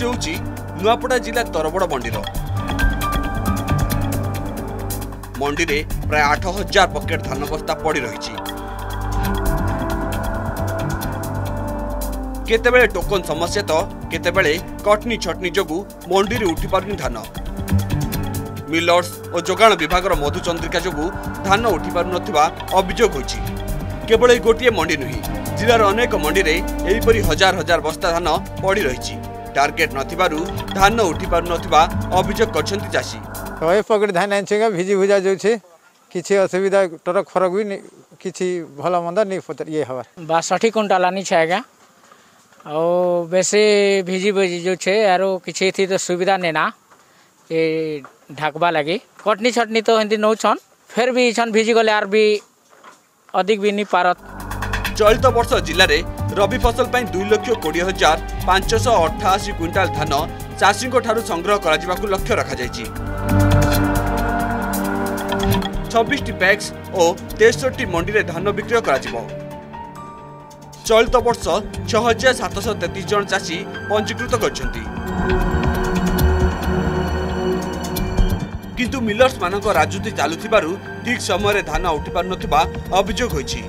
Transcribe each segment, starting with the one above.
ରାଜ୍ୟ ହେଉଛି ନୂଆପଡ଼ା ଜିଲ୍ଲା ତରବଡ଼ ମଣ୍ଡିର ମଣ୍ଡିରେ ପ୍ରାୟ ଆଠ ହଜାର ପକେଟ୍ ଧାନ ବସ୍ତା ପଡ଼ି ରହିଛି କେତେବେଳେ ଟୋକନ୍ ସମସ୍ୟା ତ କେତେବେଳେ କଟନି ଛଟନି ଯୋଗୁଁ ମଣ୍ଡିରେ ଉଠିପାରୁନି ଧାନ ମିଲର୍ସ ଓ ଯୋଗାଣ ବିଭାଗର ମଧୁଚନ୍ଦ୍ରିକା ଯୋଗୁଁ ଧାନ ଉଠିପାରୁନଥିବା ଅଭିଯୋଗ ହୋଇଛି କେବଳ ଏହି ଗୋଟିଏ ମଣ୍ଡି ନୁହେଁ ଜିଲ୍ଲାର ଅନେକ ମଣ୍ଡିରେ ଏହିପରି ହଜାର ହଜାର ବସ୍ତା ଧାନ ପଡ଼ି ରହିଛି ଟାର୍ଗେଟ ନଥିବାରୁ ଧାନ ଉଠିପାରୁନଥିବା ଅଭିଯୋଗ କରିଛନ୍ତି ଚାଷୀ ଶହେ ପକେଟ ଧାନ ଆଣିଛେ ଭିଜି ଭୁଜା ଯାଉଛେ କିଛି ଅସୁବିଧା ଟରକ ଫରକ ବି କିଛି ଭଲ ମନ୍ଦ ଇଏ ହେବାର ବାଷଠି କୁଇଣ୍ଟାଲ ଆଣିଛେ ଆଜ୍ଞା ଆଉ ବେଶୀ ଭିଜି ଭୁଜି ଯାଉଛେ ଆରୁ କିଛି ଏଥି ତ ସୁବିଧା ନେଇ ନା ଏ ଢାକବା ଲାଗି କଟନି ଛଟନି ତ ଏମିତି ନେଉଛନ୍ ଫେର୍ ବି ଇଛନ୍ ଭିଜି ଗଲେ ଆର୍ ବି ଅଧିକ ବି ନି ପାରତ ଚଳିତ ବର୍ଷ ଜିଲ୍ଲାରେ ରବି ଫସଲ ପାଇଁ ଦୁଇ ଲକ୍ଷ କୋଡ଼ିଏ ହଜାର ପାଞ୍ଚଶହ ଅଠାଅଶୀ କ୍ୱିଣ୍ଟାଲ ଧାନ ଚାଷୀଙ୍କଠାରୁ ସଂଗ୍ରହ କରାଯିବାକୁ ଲକ୍ଷ୍ୟ ରଖାଯାଇଛି ଛବିଶଟି ପ୍ୟାକ୍ସ ଓ ତେଷଠି ମଣ୍ଡିରେ ଧାନ ବିକ୍ରୟ କରାଯିବ ଚଳିତ ବର୍ଷ ଛଅ ହଜାର ସାତଶହ ତେତିଶ ଜଣ ଚାଷୀ ପଞ୍ଜୀକୃତ କରିଛନ୍ତି କିନ୍ତୁ ମିଲର୍ସମାନଙ୍କ ରାଜୁତି ଚାଲୁଥିବାରୁ ଠିକ୍ ସମୟରେ ଧାନ ଉଠିପାରୁନଥିବା ଅଭିଯୋଗ ହୋଇଛି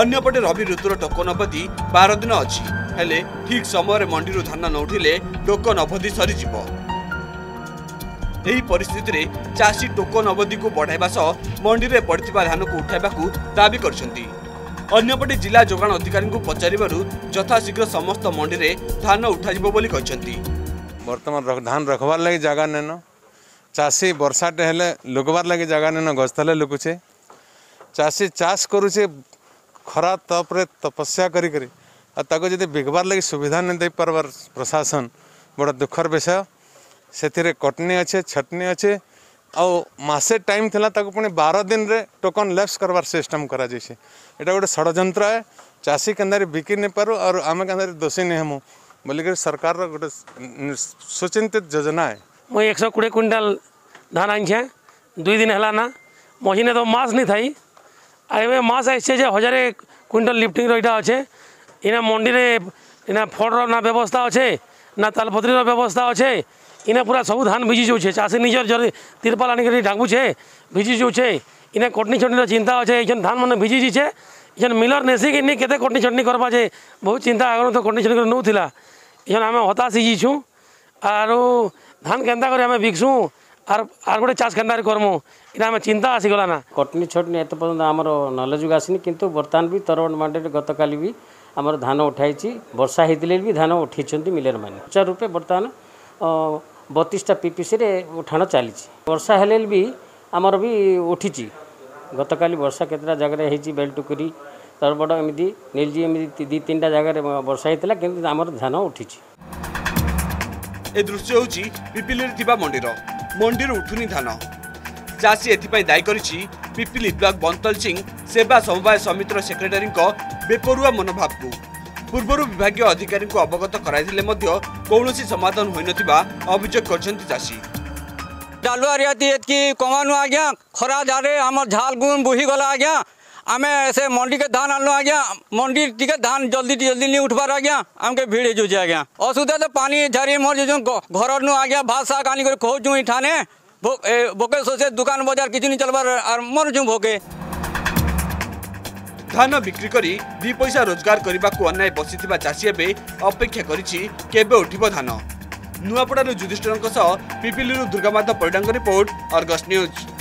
अन्यपटे रवि ऋतुर टोकन अवधि बार दिन अझ ठीक समय म धान उठिले टोकन अवधि परिस्थितिले चासी टोकन अवधि बढा म को धानको उठा देखपटे जिल्ला जोगाण अधिकारी पचार शीघ्र समस्त मिडियर धान उठान्छ धान र लागबारेन गस्तुछेसे ଖରା ତପରେ ତପସ୍ୟା କରିକରି ଆଉ ତାକୁ ଯଦି ବିକବାର୍ ଲାଗି ସୁବିଧା ନାଇଁ ଦେଇପାର୍ବାର୍ ପ୍ରଶାସନ ବଡ଼ ଦୁଃଖର ବିଷୟ ସେଥିରେ କଟନୀ ଅଛେ ଛଟନୀ ଅଛେ ଆଉ ମାସେ ଟାଇମ୍ ଥିଲା ତାକୁ ପୁଣି ବାର ଦିନରେ ଟୋକନ୍ ଲେପ୍ସ କରବାର୍ ସିଷ୍ଟମ୍ କରାଯାଇଛି ଏଇଟା ଗୋଟେ ଷଡ଼ଯନ୍ତ୍ର ଏ ଚାଷୀ କେନ୍ଦାରେ ବିକି ନେଇପାରୁ ଆଉ ଆମେ କେନ୍ଦାରେ ଦୋଷୀ ନେଇ ହେମୁ ବୋଲିକରି ସରକାରର ଗୋଟେ ସୁଚିନ୍ତିତ ଯୋଜନା ଏ ମୁଇଁ ଏକଶହ କୋଡ଼ିଏ କୁଇଣ୍ଟାଲ ଧାନ ଆଣିଛେଁ ଦୁଇ ଦିନ ହେଲା ନା ମଝିନେ ତ ମାସ ନେଇ ଥାଇ আর এবার মাছ আসছে যে হাজারে কুইন্টাল লিফটিং রইটা আছে এনা মন্ডিরে এনা ফড়র না ব্যবস্থা আছে না তালপত্রির ব্যবস্থা আছে এনে পুরা সবু ধান ভিজি যাচ্ছে চাষি নিজের জল তিরপাল আনিকি ঢাঙ্গুছে ভিজি যাচ্ছে এনে কটনি চটনির চিন্তা আছে এইখান ধান মানে ভিজি যাচ্ছে এখানে মিলর নেশি কি নি কেতে কটনি চটনি করবা যে বহু চিন্তা আগর তো কটনি চটনি করে নৌ লা এখানে আমি হতাশ হয়ে যাইছু আর ধান কেন্তা করে আমি বিকসু चिन्तास कटनी छटनीते पर्नु आम नलज आसन किन बर्तन मातकाली अब धान उठाइछु वर्षा है धान उठान्छ मिलर मचार रूपले बर्तन बत्तिसटा पिपिसिएर उठा चाहिँ वर्षाहले आमरबि उठिचि गतकाली वर्षा केल टुकरी तरबड एमिजि दुई तिनटा जग्गा वर्षाइलाम धान उठि पिपिल ମଣ୍ଡିରୁ ଉଠୁନି ଧାନ ଚାଷୀ ଏଥିପାଇଁ ଦାୟୀ କରିଛି ପିପିଲି ବ୍ଲକ ବନ୍ତଲ ସିଂ ସେବା ସମବାୟ ସମିତିର ସେକ୍ରେଟାରୀଙ୍କ ବେପରୁଆ ମନୋଭାବକୁ ପୂର୍ବରୁ ବିଭାଗୀୟ ଅଧିକାରୀଙ୍କୁ ଅବଗତ କରାଇଥିଲେ ମଧ୍ୟ କୌଣସି ସମାଧାନ ହୋଇନଥିବା ଅଭିଯୋଗ କରିଛନ୍ତି ଚାଷୀ ଡାଲୁଆ ରିହାତି ଏତିକି କମାନୁ ଆଜ୍ଞା ଖରା ଧାରେ ଆମର ଝାଲ ଗୁମ୍ ବୋହିଗଲା ଆଜ୍ଞା आम से मंडी के धान आनलो आज्ञा मंडी टीके धान जल्दी जल्दी नहीं उठबार आज्ञा आमके भीड़ हो जाए आज्ञा असुविधा तो पानी झारी मोर जो घर नु आज्ञा भात शाग आनी खोजू इठाने भो, भोके सोचे दुकान बजार किसी नहीं चलबार और मरुचू भोके ଧାନ ବିକ୍ରି କରି ଦୁଇ ପଇସା ରୋଜଗାର କରିବାକୁ ଅନାଇ ବସିଥିବା ଚାଷୀ ଏବେ ଅପେକ୍ଷା କରିଛି କେବେ ଉଠିବ ଧାନ ନୂଆପଡ଼ାରୁ ଯୁଧିଷ୍ଠିରଙ୍କ ସହ ପିପିଲିରୁ ଦୁର୍ଗାମାଧ ପରିଡ଼ାଙ୍କ ରିପୋର୍ଟ ଅର୍ଗସ୍ ନ୍ୟୁଜ୍